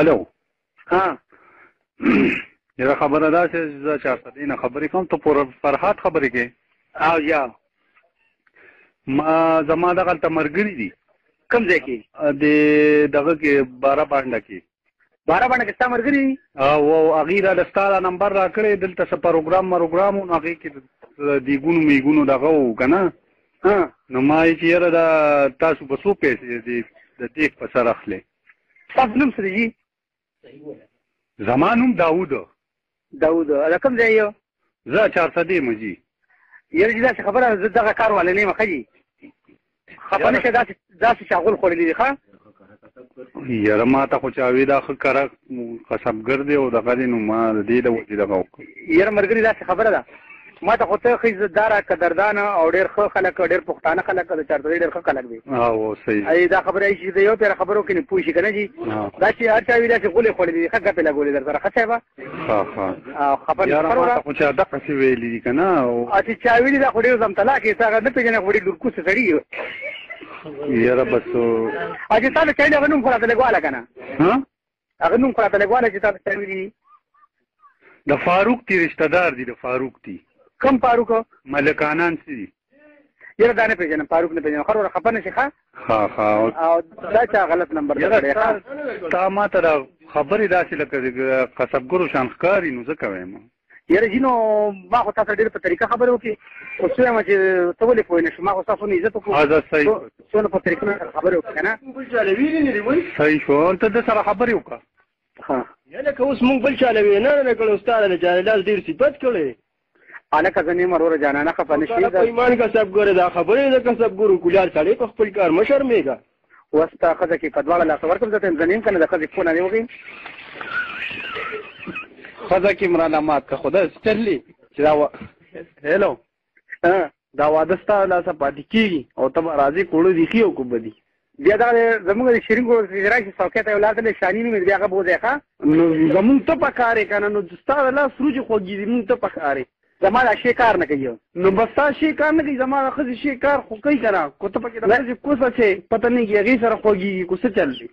الو ها یو خبره ده چې زه چا سره دې نه خبرې کوم ته پر فرحات خبرې کې او یا ما زما دغه تمرګری دي کم ځای کې د دغه کې بارا باندې کې بارا باندې کې تمرګری او هغه را د ستاره نمبر را کړې دلته څه پروګرام مروګرام او هغه کې دی ګونو میګونو دغه وکنه نو ما یې چې یاره دا تاسو به څو پیسې دې د دیګ په سر اخلې تاسو نوم څه دی زما نوم داوود داوود دا کوم ځای یو زه چارسدې یم جي یاره چې داسې خبره زه دغه کار والا نه یم ښه جي خفه نه شه داسې داسې شاغل خوړلې دي ښه یاره ما ته خو چا وی دا ښه کره کسبګر دی او دغه دی نو ما د دې د وجې دغه وکړ یاره ملګري داسې خبره ده ما ته خو ته ښه عزتداره قدردانه او ډېر ښه خلک ډېر پښتانه خلک د چارتري ډېر ښه خلک دي او صحیح ای دا خبره چې د یو پیر خبرو کې نه پوه شي کنه جی دا چې هر چا وی دا چې غولې خوړلې دي ښه ګپې لګولې در سره ښه صاحب ها ها خبر یار ما خو چا دغه څه ویلي دي کنه او چې چا ویلي دا خو ډیر زم طلاق یې څنګه نه پیژنې خو ډیر لور کوڅه سړی یو یاره بس اجه تاسو چا دغه نوم خلاص لګواله کنه ها هغه نوم خلاص لګواله چې تاسو چا ویلي د فاروق تی رشتہ دار دي د فاروق تی کم فاروق ملکانان سي یره دا نه پیژنم فاروق نه پیژنم خرور خپه نشي ښا ها ها او دا چا غلط نمبر لري ښا تا ما ته دا خبرې داسې لکه قصبګرو شان ښکاری نو زه کوم یره جنو ما خو تاسو ډیر په طریقه خبرې وکي او څه ما چې ته ولې پوه نه شو ما خو تاسو نه عزت وکړو دا صحیح څونه په طریقه خبرې وکړه نه بل چا لوي نه دی وای صحیح شو ته د سره خبرې وکړه ها یره که اوس مونږ بل چا لوي نه نه کړو ستاره نه چاره لاس ډیر صفت کړي الکه زنې مروره جانانه خفه نشي دا ایمان کا سب ګره دا خبره ده کا سب ګورو کولار سړی په خپل کار مشر میګا وستا خزه کې پدواړه لاس ورکم زته زنیم کنه د خزه فون نه وغیم خزه کې مراله مات که خدا سترلی چې دا هلو ها دا واده ستا له لاسه پاتې کېږي او ته به راځې کوړه دې ښي او که بدي. بیا دا زموږ د شیرین ګل سیزرا چې څوکۍ ته یو لار دلې شانی نومې بیا هغه بوځی ښه نو زموږ ته پکارې کنه نو ستا د لاس روجې خوږې دي موږ ته پکارې زما دا شی کار نه کوي نو بس ستا شی کار نه کوي زما د ښځې شی کار خو کوي کنه کو ته پکې د ښځې کوسه چې پته نه کېږي هغې سره خوږېږي کو څه چل دی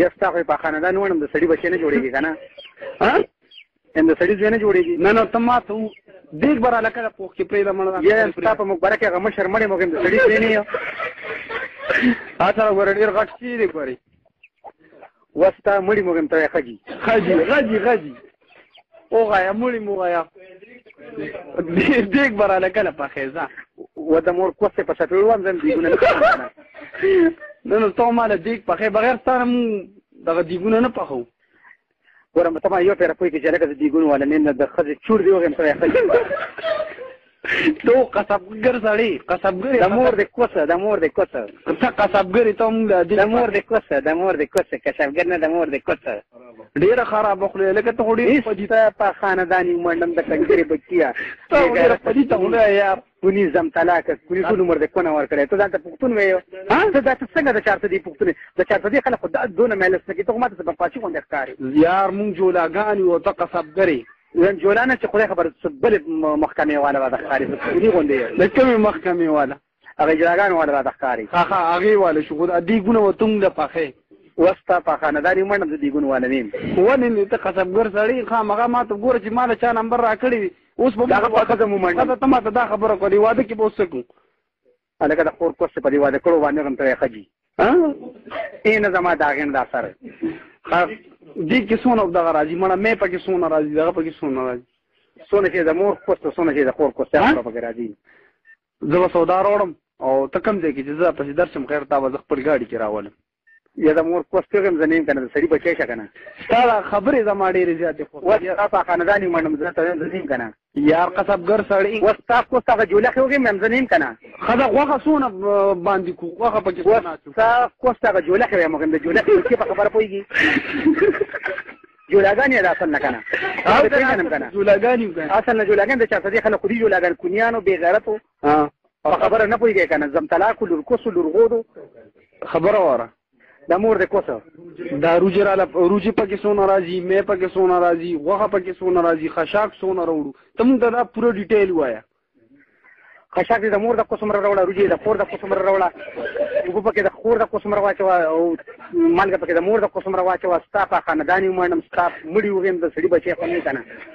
یا ستا خو په خاندان وړم د سړي بچی نه جوړېږي که نه ان د سړي زوی نه جوړېږي نه نه ته ما ته دیګ برا لکه د پوخ کې پرېږده مړه یا ستا په مقبره کې هغه مشر مړی مګم د سړي زوی نه یو اته ګوره ډېر غټ شي دی ګورې وستا مړی مګم ته خجي خجي غجي غجي اوغایا مړی مو غایا دې دې برا لکله په خیزه و د مور کوسه په شپې وړم زم دیګونه نه نو ته مال دیګ په خې بغیر ستاره مو دغه دیګونه نه پخو ورم ته ما یو پیر پوي کې چې لکه دیګونه ولا نه د خځې چور دی وغم سره خځې تو قصبګر سړی قصبګر د مور د کوسه د مور د کوسه ته قصبګر ته موږ د مور د کوسه د مور د کوسه قصبګر نه د مور د کوسه ډیر خراب خوري لکه ته خوري پجیتا په خاندانی منډم د کنګری بچیا ته ډیر پجیتا خوري یار کونی زم طلاق کونی ټول عمر د کونه ور کړی ته ځان ته پښتون وې ها ته دا څنګه د چارته دی پښتون د چارته دی خلک خدای دونه ملس نه کی ته ماته په پاتې غونډه ښکاری یار مونږ جولاګانی او ته قصبګری ځان جولانه چې خدای خبر څه بلې محکمې والا راته ښکاري په سکولي غوندې یې د کومې محکمې والا هغه اجراګان والا راته ښکاري هغه هغې والا شو خو دیګونه و تونګ د پخې وستا په خانداري منډه د دیګون والا نیم ولې نه ته قصبګر سړی خامغه ما ته ګوره چې ما له چا نمبر راکړی اوس په هغه په خزه مو منډه ته ما ته دا خبره کوي واده کې به وسکم هلکه د خور کوس په دې واده کړو باندې غم ته خجي ها اې نه زما دا غیم دا سر خا دې کې سونه د غراجي مړه مې پکې سونه راځي دغه پکې سونه راځي سونه چې د مور کوس سونه چې د خور کوس هغه پکې راځي زه سودا وروړم او ته کوم ځای کې چې زه پسې درشم خیر تا به زه خپل ګاډي کې راولم یا د مور کوس پیغام زنیم کنه د سړي بچی شه کنه ستا خبرې زما ډېرې زیاتې خو وس تا په خاندان یې منم زه ته زنیم کنه یار قصبګر سړی وس تا کوس تا جوله خو کې مم زنیم کنه خدا غوخه سونه باندې کو غوخه پکې سونه تا کوس تا جوله خو مګم د جوله خو کې په خبره پويږي جولاګان یې اصل نه کنه او دا نه کنه جولاګان یې کنه اصل نه جولاګان د چا څه دي خلک خوري جولاګان کونیانو بے غیرتو په خبره نه پوهېږې که نه ځم طلاقو لورکوسو لورغودو خبره وره د مور د کوسه دا روجه راله روجه پکې څونه راځي مې پکې څونه راځي غوښه پکې څونه راځي خشاک څونه راوړو ته موږ ته دا پوره ډیټیل وایه خشاک د مور د کوسمر راوړه روجه د خور د کوسمر راوړه وګ پکې د خور د کوسمر واچوا او مالګه پکې د مور د کوسمر واچوا ستا په خاندانی ومنم ستا مړی وغیم د سړي بچي خو نه کنه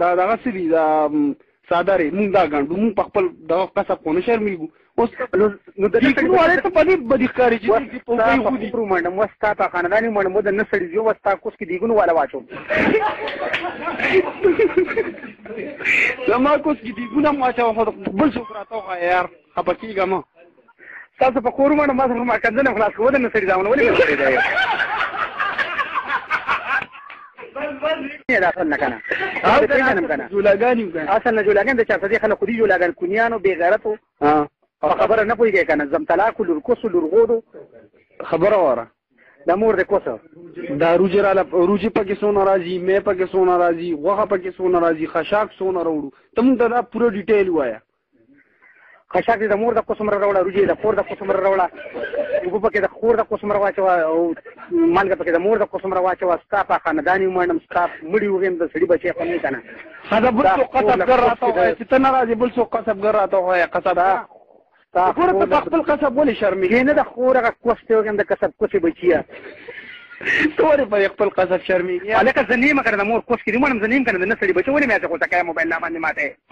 دا دغه څه دي دا سادارې مونږ دا ګڼو مونږ په خپل دغه قصب خو نه شرمېږو اوس نو د لیکونو والے ته په دې بدې ښکاري چې دې په وایي خو دي پرو منډم وس تا په خانداني منډم مو د نه سړي یو وس تا کوس کې دیګونو والا واچو زما کوس کې دیګونه ماچا خو بل څوک راته وایي یار خپکیږه ما تاسو په کور باندې ما سره ما کندنه خلاص کوو نه سړي داونه ولې مې کړی دی دا اصل نه کنه او دا نه کنه جولاګان یو کنه اصل نه جولاګان د چا څه دي خلک خو دي جولاګان کونیانو بے غیرتو ها خبره نه پويږي کنه زم طلاق لور کوسو لور غودو خبره وره د مور د کوسه دا روجه را روجه پکې سو ناراضي مې پکې سو ناراضي غوغه پکې سو ناراضي خشاک سو ناروړو تم دا پوره ډیټیل وایا خشاک دې د مور د قسمره راوړه روجي د خور د قسمره راوړه وګو پکې د خور د قسمره واچو او مالګه پکې د مور د قسمره واچو ستا په خاندان منم ستا مړی وغیم د سړي بچي خو نه کنه خدا بل څه قصب ګر راته وای چې ته ناراضي بل څه قصب ګر راته وای قصب دا ګور ته خپل قصب ولې شرمېږي نه د خور هغه کوسته وغیم د قصب کوسه بچیا تورې په خپل قصب شرمېږي هلکه زه نیم کړم مور کوس کې دی مونږ زه نیم کړم د نسړي بچو ولې مې ته کوته کای موبایل نه باندې ماته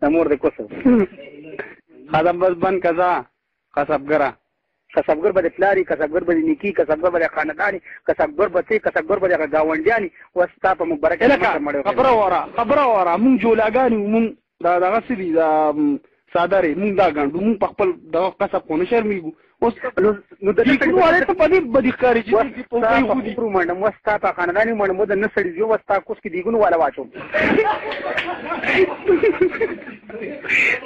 د مور د کوسه خدا بس بند کزا کسبګره کسبګر به د پلاري کسبګر به د نیکی کسبګر به د خانداني کسبګر به تی کسبګر به د گاونډیاني وستا په مبارک خبره وره خبره وره مونږ جولاګانی مونږ دا دغه سړي دا ساده ری مونږ دا ګڼو مونږ په خپل دغه کسب خو نه شرمېږو اوس نو د دې نو اړه ته په دې بدی ښکاری چې دې په کوی خو دې پرو منډه مستا په خاندانی منډه مو د نسړي جو وستا کوس کې دیګونو والا واچو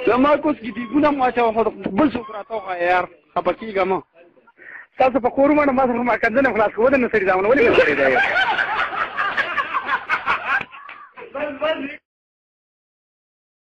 زما کوس کې دیګونه ما چا خو بل څوک راته خو یار خپکیګه ما تاسو په کور منډه ما سره ما کندنه خلاص کوو د نسړي ځامن ولې مې کړی دی بس بس